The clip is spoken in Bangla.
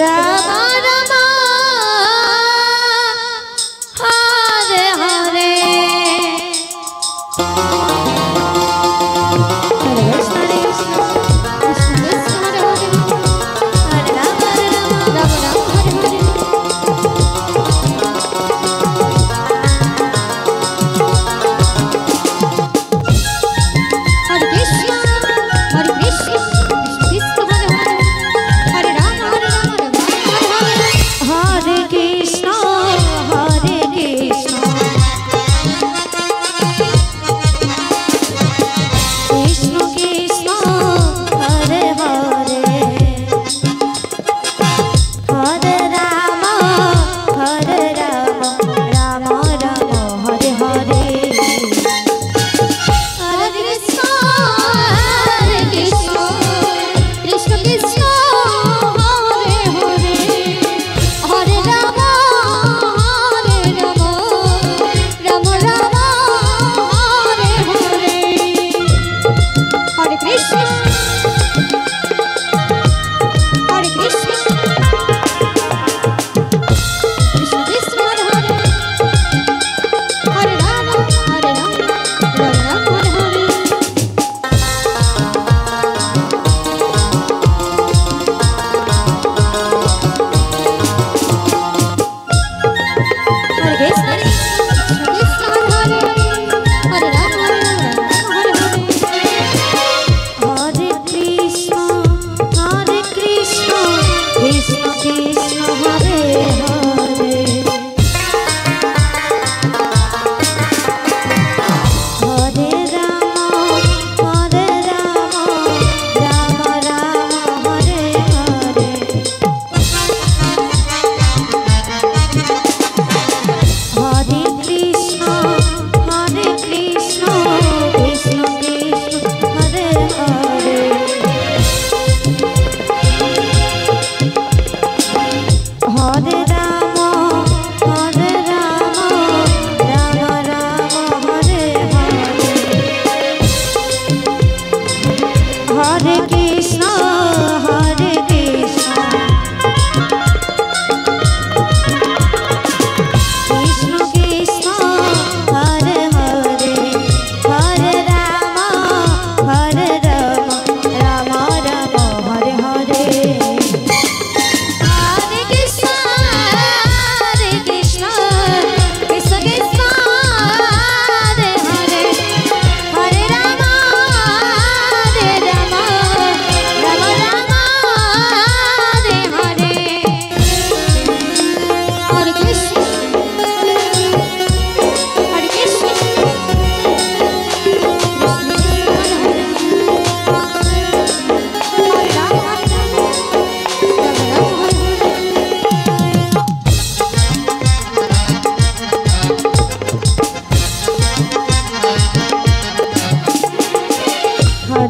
Dadah.